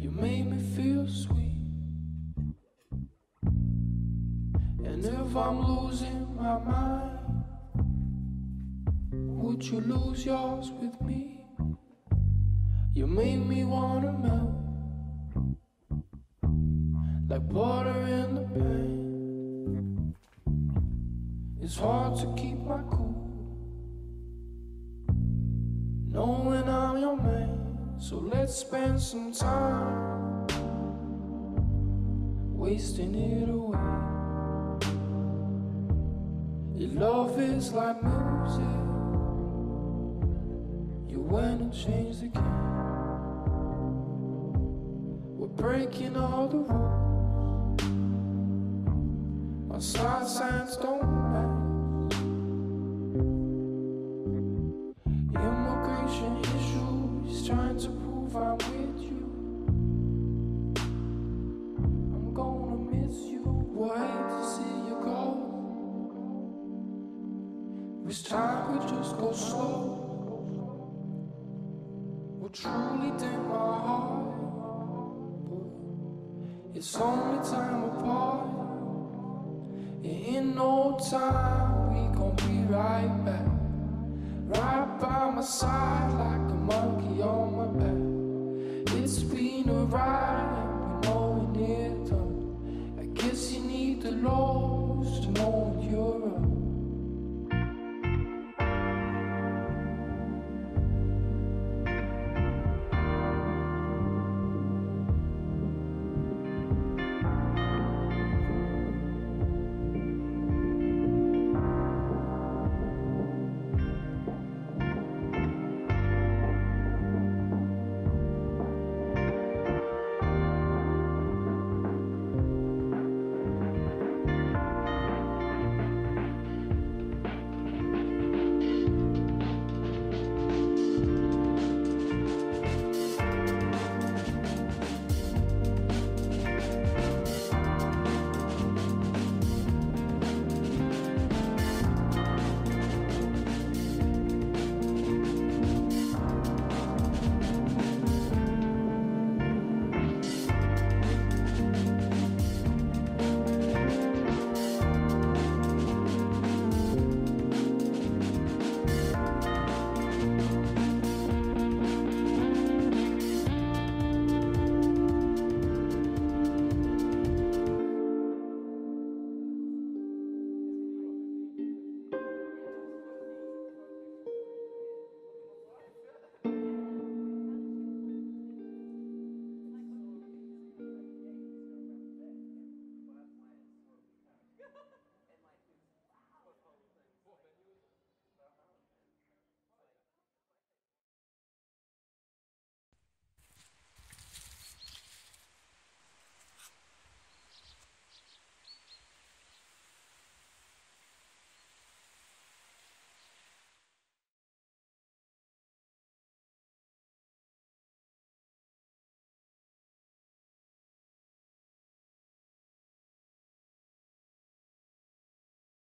You made me feel sweet. And if I'm losing my mind, would you lose yours with me? You made me wanna melt like water in the pain. It's hard to keep my cool. So let's spend some time wasting it away. Your love is like music. You went and changed the game. We're breaking all the rules. My side signs don't match. Trying to prove I'm with you. I'm gonna miss you. Would hate to see you go. Wish time could just go slow. Would truly dim my heart. It's only time apart. And in no time, we gon' be right back. Right by my side, like a monkey on my back. It's been a ride, and we know it done.